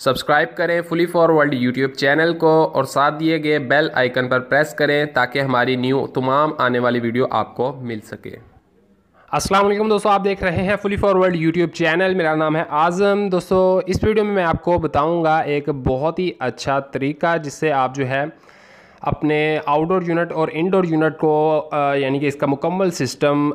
Subscribe करें fully forward YouTube channel को और साथ दिए गए बेल आइकन पर प्रेस करें ताकि हमारी न्यू तमाम आने वाली वीडियो आपको मिल सके। वालेकुम दोस्तों, आप देख रहे हैं फुली फॉरवर्ड यूट्यूब चैनल। मेरा नाम है आज़म। दोस्तों, इस वीडियो में मैं आपको बताऊँगा एक बहुत ही अच्छा तरीका जिससे आप जो है अपने आउटडोर यूनिट और इनडोर यूनिट को यानी कि इसका मुकम्मल सिस्टम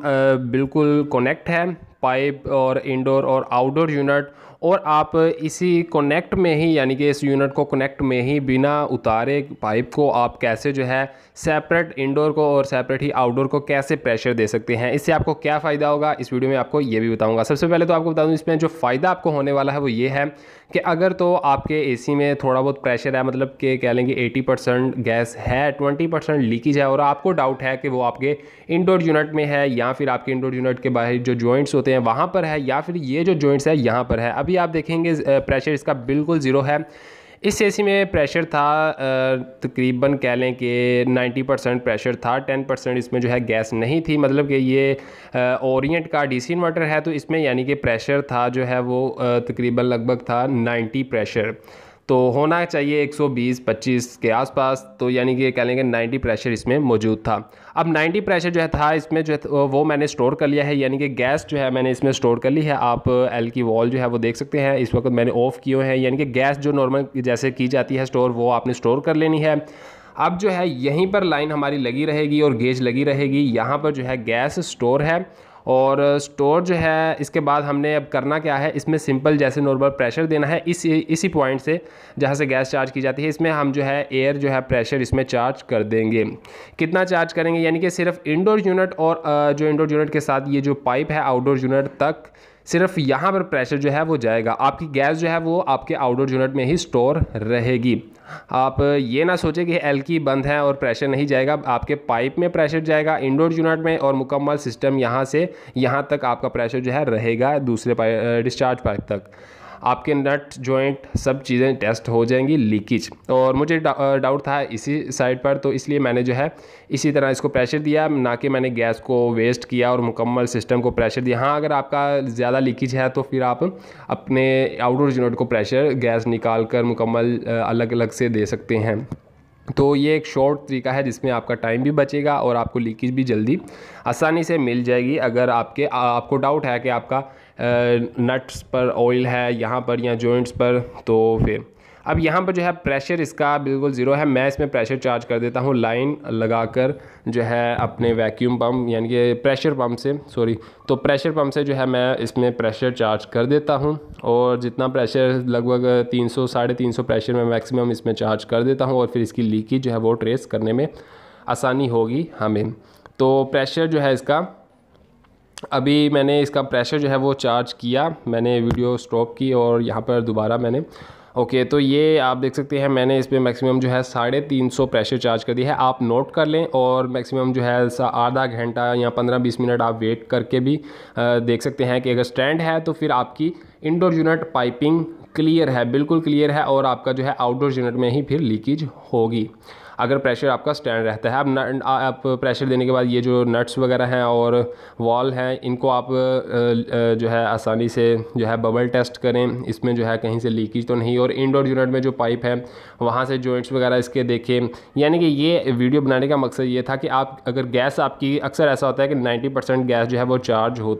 बिल्कुल कनेक्ट है। पाइप और इंडोर और आउटडोर यूनिट और आप इसी कनेक्ट में ही, यानी कि इस यूनिट को कनेक्ट में ही बिना उतारे पाइप को आप कैसे जो है सेपरेट इंडोर को और सेपरेट ही आउटडोर को कैसे प्रेशर दे सकते हैं? इससे आपको क्या फ़ायदा होगा? इस वीडियो में आपको ये भी बताऊँगा। सबसे पहले तो आपको बता दूँ, इसमें जो फ़ायदा आपको होने वाला है वो ये है कि अगर तो आपके एसी में थोड़ा बहुत प्रेशर है मतलब कि कह लेंगे 80 परसेंट गैस है 20 परसेंट लीकेज है, और आपको डाउट है कि वो आपके इंडोर यूनिट में है, या फिर आपके इंडोर यूनिट के बाहर जो जॉइंट्स होते हैं वहाँ पर है, या फिर ये जो जॉइंट्स है, यहाँ पर है। अभी आप देखेंगे प्रेशर इसका बिल्कुल ज़ीरो है। इस एसी में प्रेशर था तकरीबन कह लें कि 90 परसेंट प्रेशर था 10 परसेंट इसमें जो है गैस नहीं थी। मतलब कि ये ओरिएंट का डीसी इन्वर्टर है तो इसमें यानी कि प्रेशर था जो है वो तकरीबन लगभग था 90 प्रेशर तो होना चाहिए 120-25 के आसपास तो यानी कि कह लेंगे 90 प्रेशर इसमें मौजूद था। अब 90 प्रेशर जो है था, इसमें जो है वो मैंने स्टोर कर लिया है, यानी कि गैस जो है मैंने इसमें स्टोर कर ली है। आप एल की वॉल जो है वो देख सकते हैं, इस वक्त मैंने ऑफ़ किए हैं, यानी कि गैस जो नॉर्मल जैसे की जाती है स्टोर, वो आपने स्टोर कर लेनी है। अब जो है यहीं पर लाइन हमारी लगी रहेगी और गेज लगी रहेगी, यहाँ पर जो है गैस स्टोर है। और स्टोर जो है, इसके बाद हमने अब करना क्या है, इसमें सिंपल जैसे नॉर्मल प्रेशर देना है, इस, इसी पॉइंट से जहाँ से गैस चार्ज की जाती है, इसमें हम जो है एयर जो है प्रेशर इसमें चार्ज कर देंगे। कितना चार्ज करेंगे, यानी कि सिर्फ़ इंडोर यूनिट और जो इंडोर यूनिट के साथ ये जो पाइप है, आउटडोर यूनिट तक सिर्फ़ यहाँ पर प्रेशर जो है वो जाएगा। आपकी गैस जो है वो आपके आउटडोर यूनिट में ही स्टोर रहेगी। आप ये ना सोचें कि एल की बंद है और प्रेशर नहीं जाएगा। आपके पाइप में प्रेशर जाएगा इंडोर यूनिट में और मुकम्मल सिस्टम यहाँ से, यहाँ तक आपका प्रेशर जो है रहेगा दूसरे डिस्चार्ज पाइप तक। आपके नट जॉइंट सब चीज़ें टेस्ट हो जाएँगी लीकेज और मुझे डाउट था इसी साइड पर तो इसलिए मैंने जो है इसी तरह इसको प्रेशर दिया, ना कि मैंने गैस को वेस्ट किया और मुकम्मल सिस्टम को प्रेशर दिया। हाँ अगर आपका ज़्यादा लीकेज है तो फिर आप अपने आउटडोर यूनिट को प्रेशर गैस निकाल कर मुकम्मल अलग अलग से दे सकते हैं। तो ये एक शॉर्ट तरीका है जिसमें आपका टाइम भी बचेगा और आपको लीकेज भी जल्दी, आसानी से मिल जाएगी। अगर आपके, आपको डाउट है कि आपका नट्स पर ऑयल है, यहाँ पर या जॉइंट्स पर तो फिर। अब यहाँ पर जो है प्रेशर इसका बिल्कुल ज़ीरो है। मैं इसमें प्रेशर चार्ज कर देता हूँ लाइन लगाकर जो है अपने वैक्यूम पम्प यानी कि प्रेशर पम्प से सॉरी तो प्रेशर पम्प से जो है मैं इसमें प्रेशर चार्ज कर देता हूँ और जितना प्रेशर लगभग तीन सौ, साढ़े तीन सौ प्रेशर में मैक्सिमम इसमें चार्ज कर देता हूँ और फिर इसकी लीकेज जो है वो ट्रेस करने में आसानी होगी हमें। तो प्रेशर जो है इसका अभी मैंने इसका प्रेशर जो है वो चार्ज किया, मैंने वीडियो स्टॉप की और यहाँ पर दोबारा मैंने ओके तो ये आप देख सकते हैं मैंने इस पर मैक्सिमम जो है साढ़े तीन सौ प्रेशर चार्ज कर दिया है। आप नोट कर लें और मैक्सिमम जो है आधा घंटा या पंद्रह बीस मिनट आप वेट करके भी देख सकते हैं कि अगर स्टैंड है तो फिर आपकी इंडोर यूनिट पाइपिंग क्लियर है, बिल्कुल क्लियर है और आपका जो है आउटडोर यूनिट में ही फिर लीकेज होगी। अगर प्रेशर आपका स्टैंड रहता है अब आप प्रेशर देने के बाद ये जो नट्स वगैरह हैं और वॉल हैं इनको आप जो है आसानी से जो है बबल टेस्ट करें। इसमें जो है कहीं से लीकेज तो नहीं और इंडोर यूनिट में जो पाइप है वहाँ से जॉइंट्स वगैरह इसके देखें। यानी कि ये वीडियो बनाने का मकसद ये था कि आप अगर गैस आपकी अक्सर ऐसा होता है कि नाइन्टी परसेंट गैस जो है वो चार्ज हो,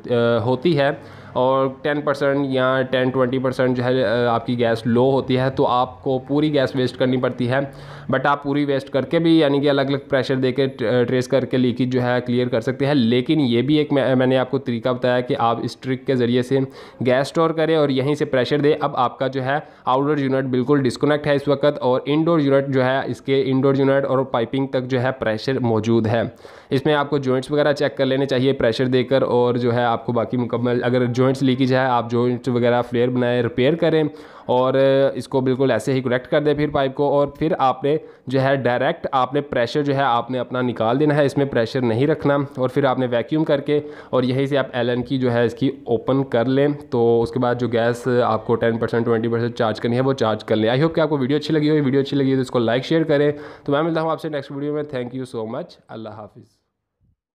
होती है और टेन परसेंट या टेन ट्वेंटी परसेंट जो है आपकी गैस लो होती है तो आपको पूरी गैस वेस्ट करनी पड़ती है। बट आप पूरी वेस्ट करके भी यानी कि अलग अलग प्रेशर दे के ट्रेस करके लीकेज जो है क्लियर कर सकते हैं। लेकिन ये भी एक मैं, मैंने आपको तरीका बताया कि आप इस ट्रिक के ज़रिए से गैस स्टोर करें और यहीं से प्रेशर दें। अब आपका जो है आउटडोर यूनिट बिल्कुल डिस्कनेक्ट है इस वक्त और इनडोर यूनिट जो है इसके इनडोर यूनिट और पाइपिंग तक जो है प्रेशर मौजूद है। इसमें आपको जॉइंट्स वगैरह चेक कर लेने चाहिए प्रेशर देकर और जो है आपको बाकी मुकम्मल अगर जॉइंट्स लीकेज है आप जॉइंट्स वगैरह फ्लेयर बनाए रिपेयर करें और इसको बिल्कुल ऐसे ही कनेक्ट कर दें फिर पाइप को और फिर आपने जो है डायरेक्ट आपने प्रेशर जो है आपने अपना निकाल देना है, इसमें प्रेशर नहीं रखना और फिर आपने वैक्यूम करके और यहीं से आप एलएन की जो है इसकी ओपन कर लें तो उसके बाद जो गैस आपको ten percent, twenty percent charge करनी है, वो चार्ज कर लें। आई होप कि आपको वीडियो अच्छी लगी हो। वीडियो अच्छी लगी हो तो इसको लाइक शेयर करें। तो मैं मिलता हूँ आपसे नेक्स्ट वीडियो में। थैंक यू सो मच अल्लाह हाफिज़।